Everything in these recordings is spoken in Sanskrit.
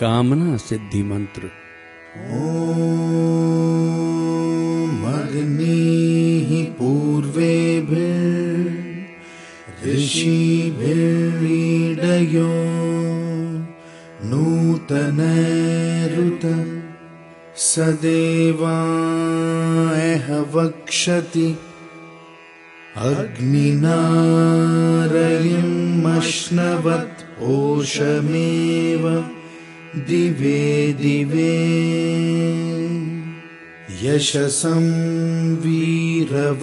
कामना सिद्धि मंत्र। ॐ पूर्वेभिर् ऋषिभिर्डयो नूतनरुत सदेवाह वक्षति अग्निनारयिमश्नवत् ओषमेव दिवे दिवे। यशसं वीरवत्तमम्।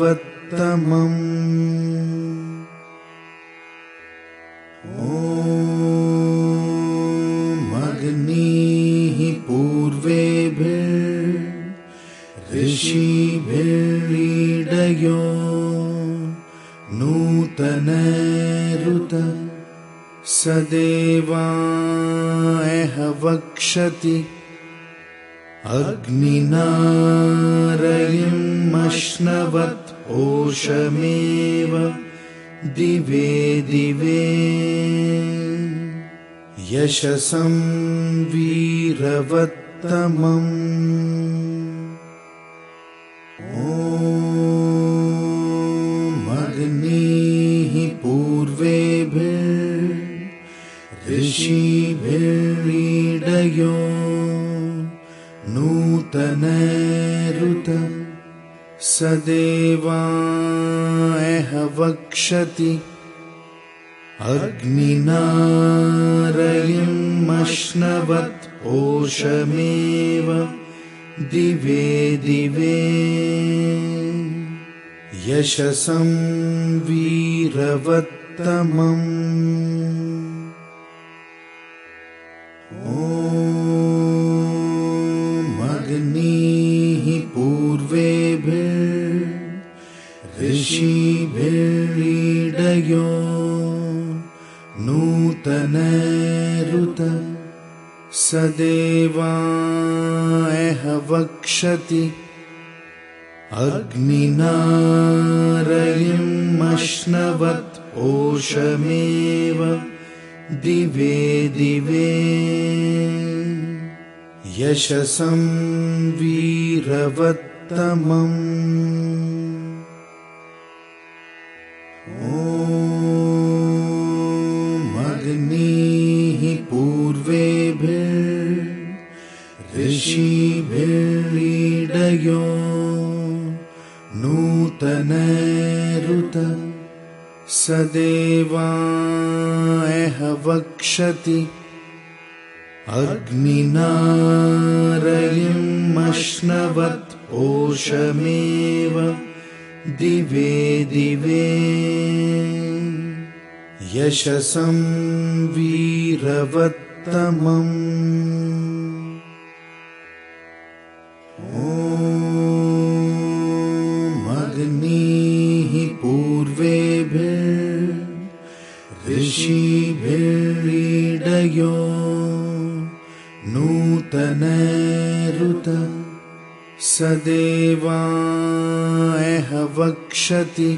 ॐ पूर्वेभिर् ऋषिभिर्डयो नूतनरुत सदेवाह वक्षति अग्निनारयिमश्नवत् ओषमेव दिवे दिवे यशसं वीरवत्तमम् ॐ पूर्वेभिर् ऋषिभिर्डयो नूतनरुत सदेवाह वक्षति अग्निनारयिमश्नवत् ओषमेव दिवे दिवे यशसं वीरवत्तमम् नूतनरुत सदेवाह वक्षति अग्निनारयिमश्नवत् ओषमेव दिवे दिवे यशसं वीरवत्तमम् नूतनरुत सदेवाह वक्षति अग्निनारयिमश्नवत् ओषमेव दिवे दिवे यशसं वीरवत्तमम् ऋषिभिर्डयो नूतनरुत सदेवाह वक्षति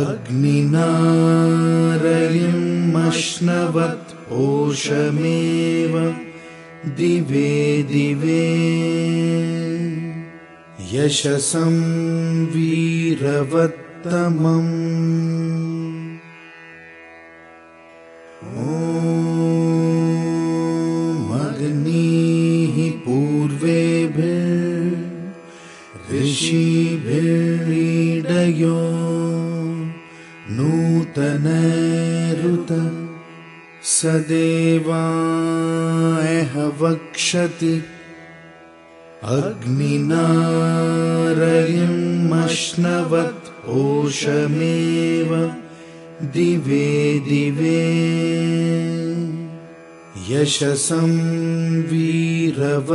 अग्निनारयिमश्नवत् ओषमेव दिवे दिवे यशसं वीरवत्तमम् ऋषिभिर्डयो नूतनरुत सदेवाह वक्षति अग्निनारयिमश्नवत् ओषमेव दिवे दिवे यशसं वीरवत्तमम्